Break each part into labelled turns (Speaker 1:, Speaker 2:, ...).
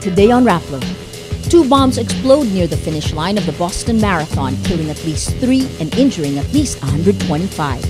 Speaker 1: Today on Rappler, two bombs explode near the finish line of the Boston Marathon, killing at least three and injuring at least 125.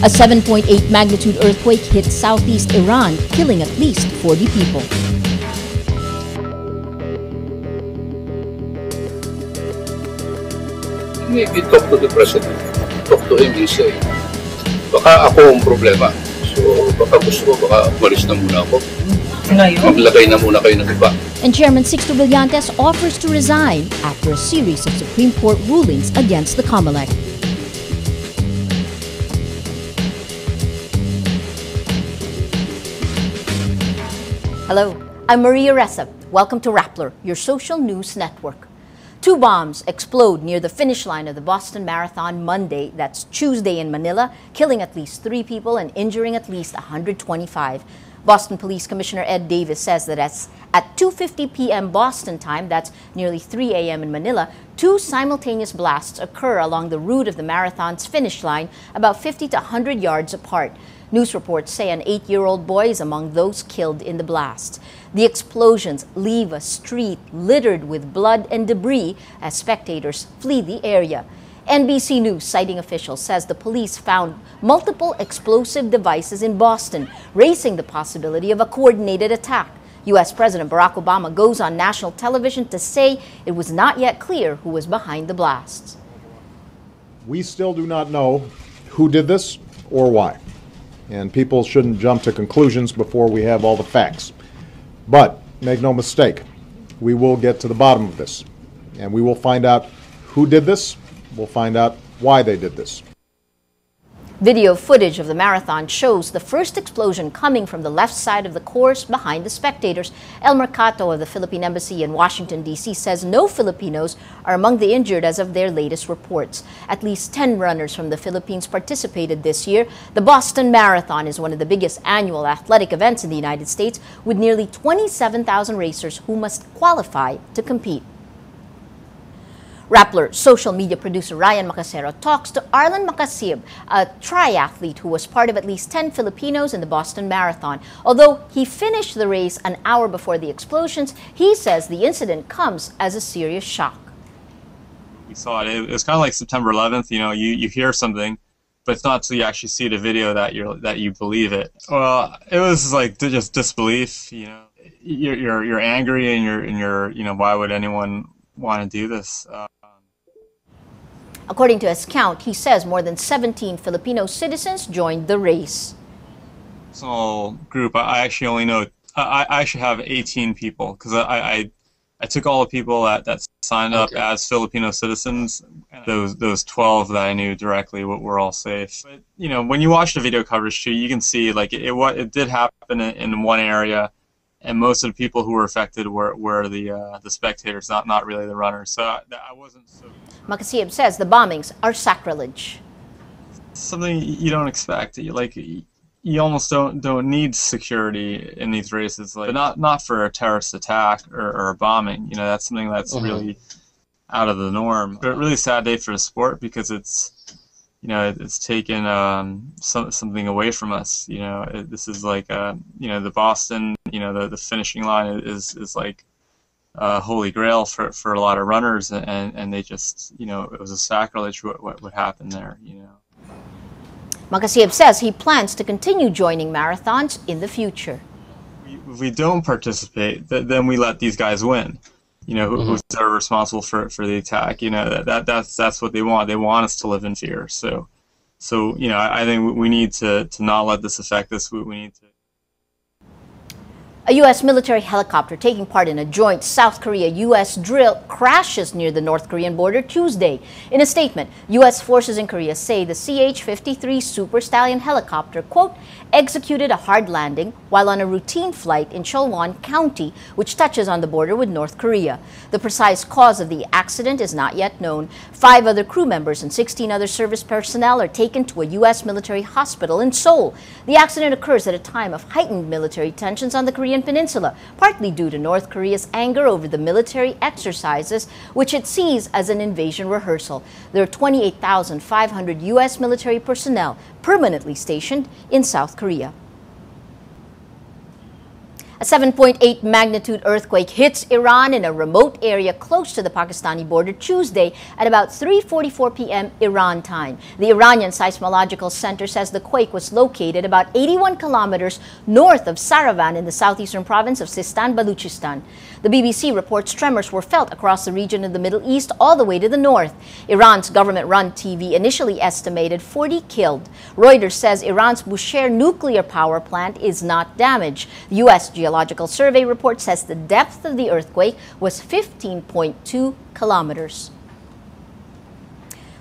Speaker 1: A 7.8 magnitude earthquake hit southeast Iran, killing at least 40 people.
Speaker 2: Maybe talk to the president. Talk to him, he say, baka ako ang problema. So, baka gusto ko, baka umalis na muna ako.
Speaker 3: Ngayon?
Speaker 2: Maglagay na muna kayo ng iba.
Speaker 1: And Chairman Sixto Brillantes offers to resign after a series of Supreme Court rulings against the COMELEC. Hello, I'm Maria Ressa. Welcome to Rappler, your social news network. Two bombs explode near the finish line of the Boston Marathon Monday, that's Tuesday in Manila, killing at least three people and injuring at least 125. Boston Police Commissioner Ed Davis says that at 2:50 p.m. Boston time, that's nearly 3 a.m. in Manila, two simultaneous blasts occur along the route of the marathon's finish line, about 50 to 100 yards apart. News reports say an eight-year-old boy is among those killed in the blast. The explosions leave a street littered with blood and debris as spectators flee the area. NBC News, citing officials, says the police found multiple explosive devices in Boston, raising the possibility of a coordinated attack. U.S. President Barack Obama goes on national television to say it was not yet clear who was behind the blasts.
Speaker 4: We still do not know who did this or why. And people shouldn't jump to conclusions before we have all the facts. But make no mistake, we will get to the bottom of this. And we will find out who did this, we'll find out why they did this.
Speaker 1: Video footage of the marathon shows the first explosion coming from the left side of the course behind the spectators. Elmer Cato of the Philippine Embassy in Washington, D.C. says no Filipinos are among the injured as of their latest reports. At least 10 runners from the Philippines participated this year. The Boston Marathon is one of the biggest annual athletic events in the United States, with nearly 27,000 racers who must qualify to compete. Rappler social media producer Ryan Macasero talks to Arlen Macasib, a triathlete who was part of at least 10 Filipinos in the Boston Marathon. Although he finished the race an hour before the explosions, he says the incident comes as a serious shock.
Speaker 5: We saw it. It was kind of like September 11th. You know, you, you hear something, but it's not until you actually see the video that you're that you believe it. Well, it was like just disbelief. You know, you're you're, you're angry and you're and you're you know why would anyone want to do this? Uh,
Speaker 1: According to his count, he says more than 17 Filipino citizens joined the race.
Speaker 5: small group. I I actually only know. I, I actually have 18 people because I, I I took all the people that, that signed up
Speaker 2: Okay.
Speaker 5: as Filipino citizens. Those those 12 that I knew directly were, were all safe. But you know, when you watch the video coverage too, you can see like it what it did happen in, in one area, and most of the people who were affected were, were the uh, the spectators, not not really the runners. So I, I wasn't so
Speaker 1: Makasib says the bombings are sacrilege.
Speaker 5: something you don't expect. You like you almost don't don't need security in these races, like but not not for a terrorist attack or, or a bombing. You know, that's something that's
Speaker 2: Mhm.
Speaker 5: really out of the norm. But really sad day for the sport because it's you know it's taken um, some, something away from us. You know, it, this is like uh, you know the Boston. You know, the the finishing line is is like. Uh, holy grail for, for a lot of runners and, and they just you know it was a sacrilege what, what, what happened there you know
Speaker 1: Makasib says he plans to continue joining marathons in the future.
Speaker 5: if we don't participate, then we let these guys win. You know, who, who's are responsible for, for the attack. You know, that, that that's that's what they want. They want us to live in fear. So, so you know, I, I think we need to, to not let this affect us. We, we need to.
Speaker 1: A U.S. military helicopter taking part in a joint South Korea U.S. drill crashes near the North Korean border Tuesday. In a statement, U.S. forces in Korea say the CH 53 Super Stallion helicopter, quote, executed a hard landing while on a routine flight in Cheorwon County, which touches on the border with North Korea. The precise cause of the accident is not yet known. Five other crew members and 16 other service personnel are taken to a U.S. military hospital in Seoul. The accident occurs at a time of heightened military tensions on the Korean Korean peninsula, partly due to North Korea's anger over the military exercises, which it sees as an invasion rehearsal. There are 28,500 U.S. military personnel permanently stationed in South Korea. A 7.8 magnitude earthquake hits Iran in a remote area close to the Pakistani border Tuesday at about 3:44 p.m. Iran time. The Iranian Seismological Center says the quake was located about 81 kilometers north of Saravan in the southeastern province of Sistan, Baluchistan. The BBC reports tremors were felt across the region of the Middle East all the way to the north. Iran's government-run TV initially estimated 40 killed. Reuters says Iran's Bushehr nuclear power plant is not damaged. The U.S. Geological Survey report says the depth of the earthquake was 15.2 kilometers.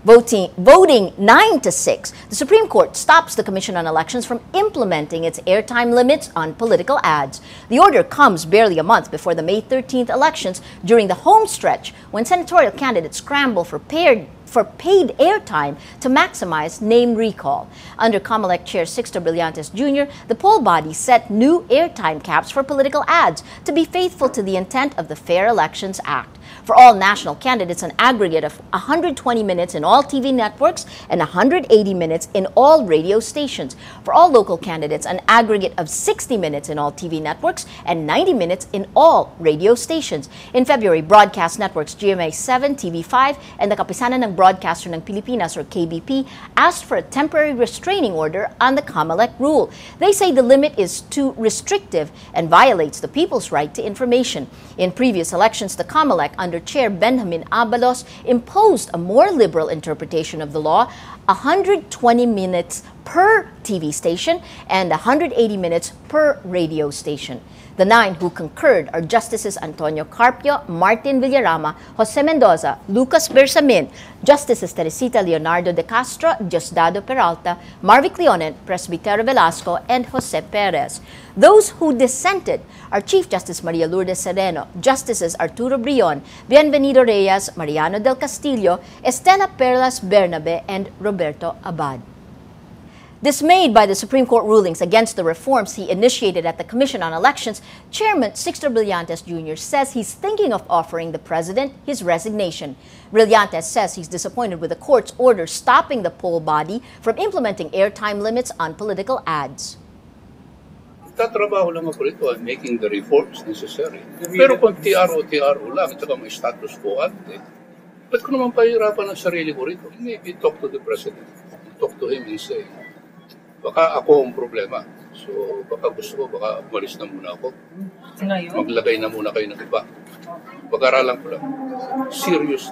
Speaker 1: Voting, voting 9 to 6, the Supreme Court stops the Commission on Elections from implementing its airtime limits on political ads. The order comes barely a month before the May 13th elections during the home stretch when senatorial candidates scramble for paired for paid airtime to maximize name recall. Under COMELEC Chair Sixto Brillantes Jr., the poll body set new airtime caps for political ads to be faithful to the intent of the Fair Elections Act. For all national candidates, an aggregate of 120 minutes in all TV networks and 180 minutes in all radio stations. For all local candidates, an aggregate of 60 minutes in all TV networks and 90 minutes in all radio stations. In February, broadcast networks GMA7, TV5, and the Kapisanan ng Broadcaster ng Pilipinas or KBP asked for a temporary restraining order on the COMELEC rule. They say the limit is too restrictive and violates the people's right to information. In previous elections, the COMELEC under Chair Benjamin Abalos imposed a more liberal interpretation of the law, 120 minutes per TV station and 180 minutes per radio station. The nine who concurred are Justices Antonio Carpio, Martin Villarama, Jose Mendoza, Lucas Bersamin, Justices Teresita Leonardo de Castro, Diosdado Peralta, Marvic Leonen, Presbitero Velasco, and Jose Perez. Those who dissented are Chief Justice Maria Lourdes Sereno, Justices Arturo Brion, Bienvenido Reyes, Mariano del Castillo, Estela Perlas Bernabe, and Roberto Abad. Dismayed by the Supreme Court rulings against the reforms he initiated at the Commission on Elections, Chairman Sixto Brillantes Jr. says he's thinking of offering the president his resignation. Brillantes says he's disappointed with the court's order stopping the poll body from implementing airtime limits on political ads.
Speaker 2: Tatrabaho lang ako rito on making the reforms necessary. Pero kung TRO-TRO lang, tsaka may status quo ante, eh, ba't ko naman pahirapan ang sarili ko rito? Maybe talk to the president. Talk to him and say, baka ako ang problema. So, baka gusto ko, baka umalis na muna ako.
Speaker 3: Ngayon?
Speaker 2: Maglagay na muna kayo ng iba. Pag-aralan ko lang. Serious.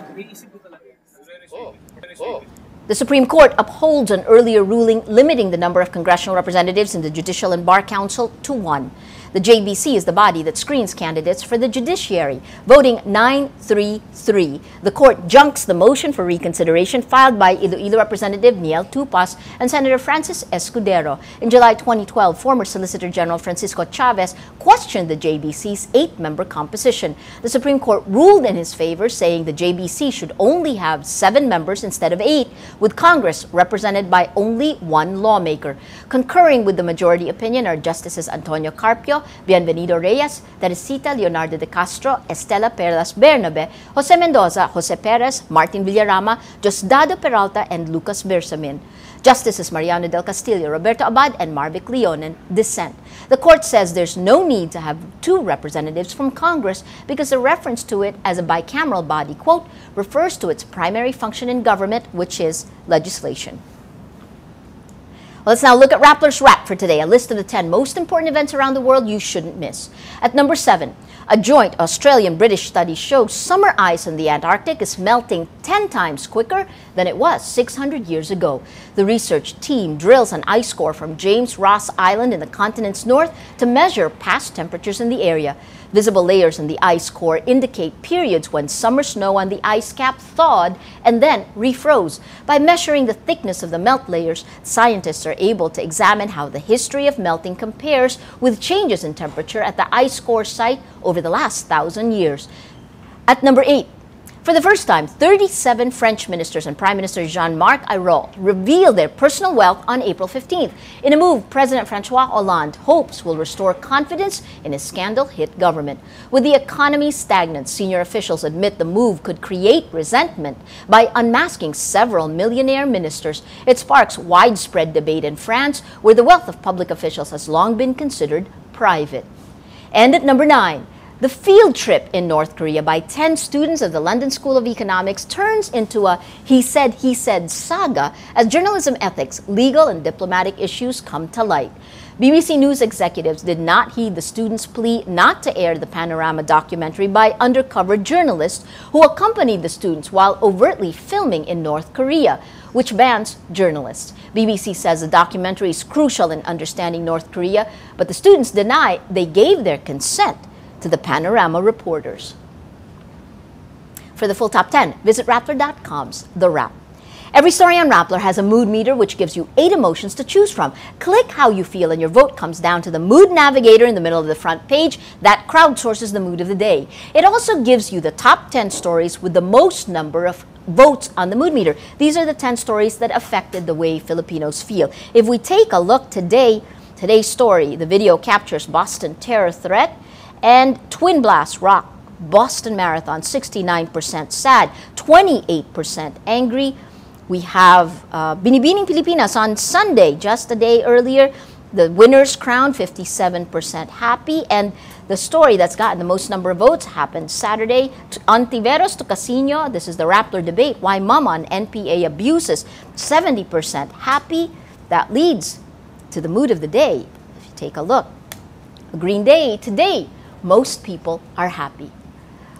Speaker 2: Oh, oh.
Speaker 1: The Supreme Court upholds an earlier ruling limiting the number of congressional representatives in the Judicial and Bar Council to one. The JBC is the body that screens candidates for the judiciary, voting 9-3-3. The court junks the motion for reconsideration filed by Iloilo Representative Niel Tupas and Senator Francis Escudero. In July 2012, former Solicitor General Francisco Chavez questioned the JBC's eight-member composition. The Supreme Court ruled in his favor, saying the JBC should only have seven members instead of eight, with Congress represented by only one lawmaker. Concurring with the majority opinion are Justices Antonio Carpio, Bienvenido Reyes, Teresita Leonardo de Castro, Estela Perlas Bernabe, Jose Mendoza, Jose Perez, Martin Villarama, Diosdado Peralta, and Lucas Bersamin. Justices Mariano del Castillo, Roberto Abad, and Marvic Leonen dissent. The court says there's no need to have two representatives from Congress because the reference to it as a bicameral body, quote, refers to its primary function in government, which is legislation. Let's now look at Rappler's Wrap for today, a list of the 10 most important events around the world you shouldn't miss. At number 7, a joint Australian-British study shows summer ice in the Antarctic is melting 10 times quicker than it was 600 years ago. The research team drills an ice core from James Ross Island in the continent's north to measure past temperatures in the area. Visible layers in the ice core indicate periods when summer snow on the ice cap thawed and then refroze. By measuring the thickness of the melt layers, scientists are able to examine how the history of melting compares with changes in temperature at the ice core site over the last thousand years. At number 8, For the first time, 37 French ministers and Prime Minister Jean-Marc Ayrault revealed their personal wealth on April 15th. In a move President Francois Hollande hopes will restore confidence in his scandal-hit government. With the economy stagnant, senior officials admit the move could create resentment by unmasking several millionaire ministers. It sparks widespread debate in France, where the wealth of public officials has long been considered private. And at number nine, the field trip in North Korea by 10 students of the London School of Economics turns into a he said, he said saga as journalism ethics, legal, and diplomatic issues come to light. BBC News executives did not heed the students' plea not to air the Panorama documentary by undercover journalists who accompanied the students while overtly filming in North Korea, which bans journalists. BBC says the documentary is crucial in understanding North Korea, but the students deny they gave their consent to the Panorama reporters. For the full top 10, visit Rappler.com's The Wrap. Every story on Rappler has a mood meter which gives you eight emotions to choose from. Click how you feel and your vote comes down to the mood navigator in the middle of the front page that crowdsources the mood of the day. It also gives you the top 10 stories with the most number of votes on the mood meter. These are the 10 stories that affected the way Filipinos feel. If we take a look today, today's story, the video captures Boston terror threat and Twin Blast Rock Boston Marathon, 69% sad, 28% angry. We have uh, Binibining Pilipinas on Sunday, just a day earlier. The winner's crown, 57% happy. And the story that's gotten the most number of votes happened Saturday. Hontiveros to Casiño, this is the Rappler debate. Why mama on NPA abuses, 70% happy. That leads to the mood of the day. If you take a look, Green Day today, most people are happy.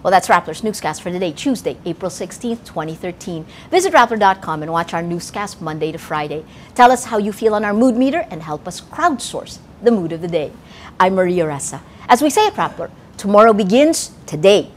Speaker 1: Well, that's Rappler's newscast for today, Tuesday, April 16th, 2013. Visit Rappler.com and watch our newscast Monday to Friday. Tell us how you feel on our mood meter and help us crowdsource the mood of the day. I'm Maria Ressa. As we say at Rappler, tomorrow begins today.